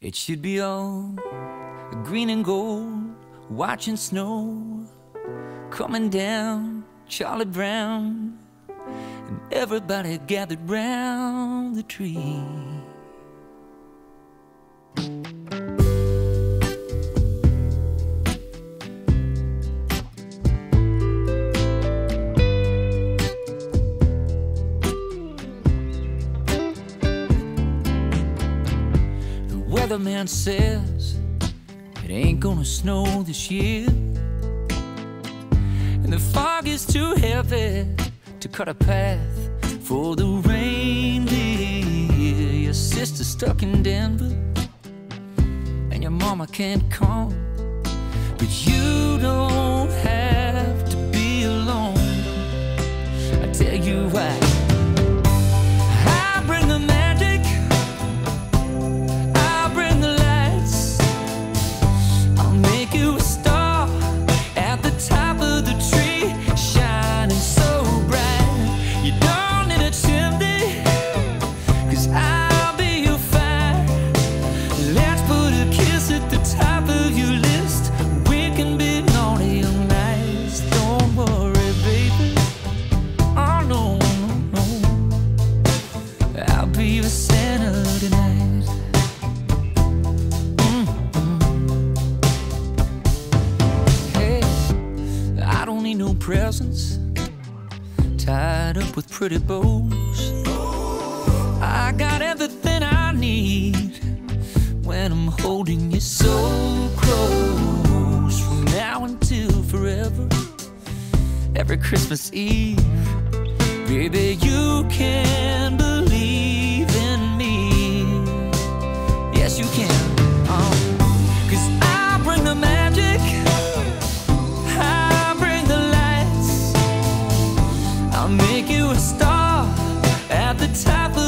It should be all green and gold, watching snow coming down, Charlie Brown, and everybody gathered round the tree. weatherman says it ain't gonna snow this year. And the fog is too heavy to cut a path for the reindeer. Your sister's stuck in Denver, and your mama can't come. But you happened presents tied up with pretty bows. I got everything I need when I'm holding you so close. From now until forever, every Christmas Eve, baby, you. travel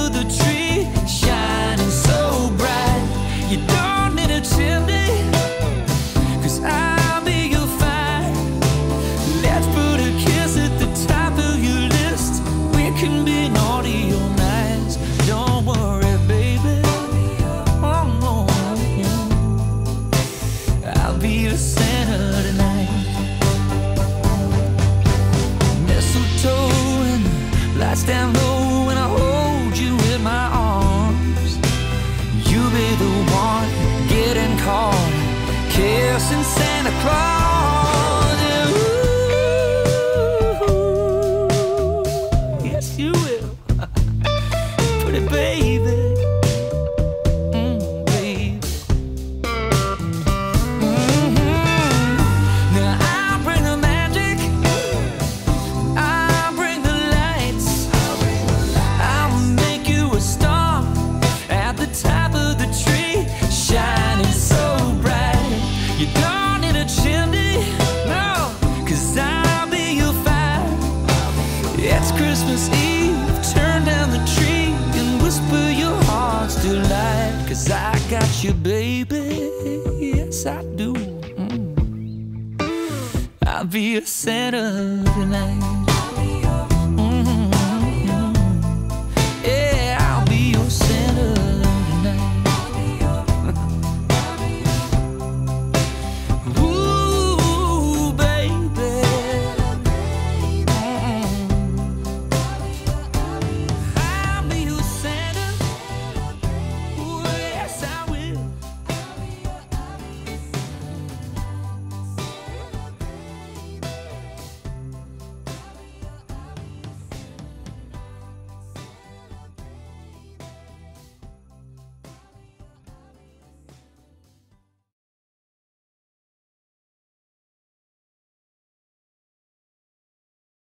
Kissing Santa Claus. Cause I got you, baby. Yes, I do. Mm. I'll be a Santa tonight.